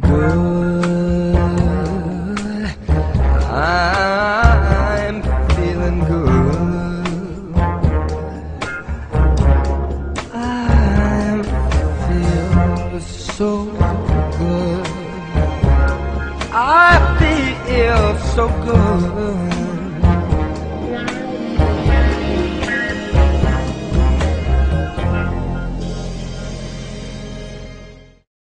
good. I'm feeling good. I feel so good. I feel so good.